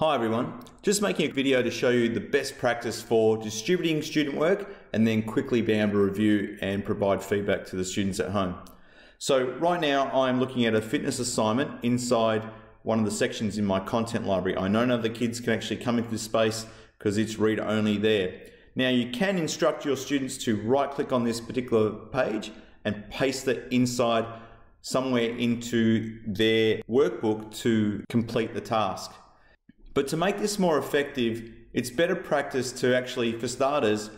Hi everyone, just making a video to show you the best practice for distributing student work and then quickly being able to review and provide feedback to the students at home. So right now I'm looking at a fitness assignment inside one of the sections in my content library. I know none of the kids can actually come into this space because it's read only there. Now you can instruct your students to right click on this particular page and paste it inside somewhere into their workbook to complete the task. But to make this more effective, it's better practice to actually, for starters,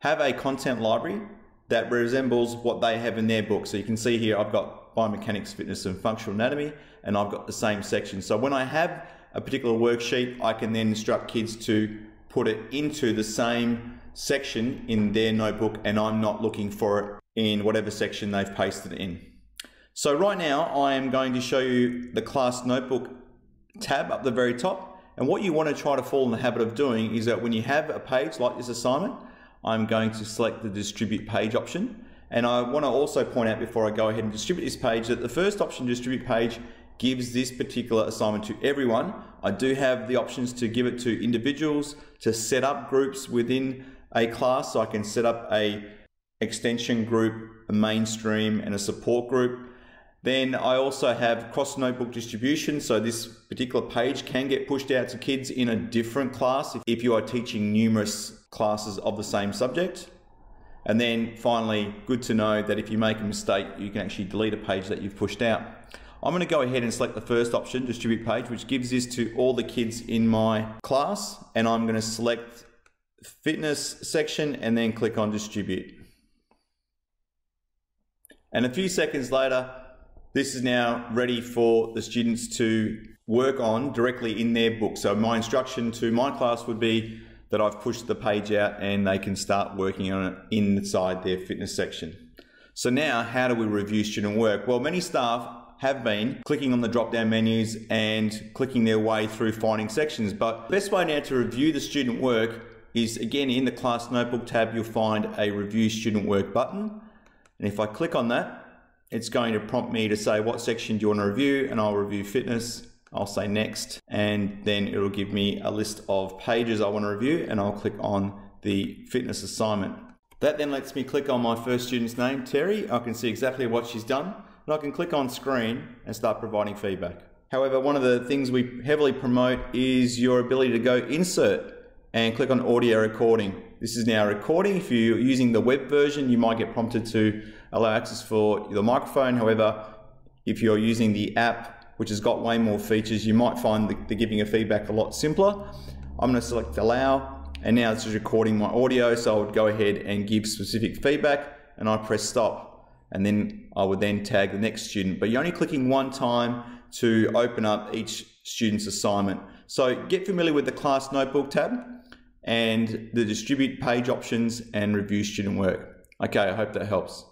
have a content library that resembles what they have in their book. So you can see here, I've got biomechanics, fitness, and functional anatomy, and I've got the same section. So when I have a particular worksheet, I can then instruct kids to put it into the same section in their notebook, and I'm not looking for it in whatever section they've pasted it in. So right now, I am going to show you the class notebook tab up the very top. And what you want to try to fall in the habit of doing is that when you have a page like this assignment, I'm going to select the distribute page option. And I want to also point out before I go ahead and distribute this page that the first option, distribute page, gives this particular assignment to everyone. I do have the options to give it to individuals, to set up groups within a class. So I can set up a extension group, a mainstream, and a support group. Then I also have cross notebook distribution. So this particular page can get pushed out to kids in a different class if you are teaching numerous classes of the same subject. And then finally, good to know that if you make a mistake, you can actually delete a page that you've pushed out. I'm going to go ahead and select the first option, distribute page, which gives this to all the kids in my class. And I'm going to select fitness section and then click on distribute. And a few seconds later, this is now ready for the students to work on directly in their book. So my instruction to my class would be that I've pushed the page out and they can start working on it inside their fitness section. So now, how do we review student work? Well, many staff have been clicking on the drop down menus and clicking their way through finding sections. But the best way now to review the student work is again in the class notebook tab, you'll find a review student work button. And if I click on that, it's going to prompt me to say what section do you want to review and I'll review fitness. I'll say next and then it'll give me a list of pages I want to review and I'll click on the fitness assignment. That then lets me click on my first student's name, Terry. I can see exactly what she's done and I can click on screen and start providing feedback. However, one of the things we heavily promote is your ability to go insert and click on audio recording. This is now recording. If you're using the web version, you might get prompted to allow access for the microphone. However, if you're using the app, which has got way more features, you might find the, the giving of feedback a lot simpler. I'm going to select allow, and now it's just recording my audio, so I would go ahead and give specific feedback, and I press stop, and then I would then tag the next student. But you're only clicking one time to open up each student's assignment. So get familiar with the class notebook tab and the distribute page options and review student work. Okay, I hope that helps.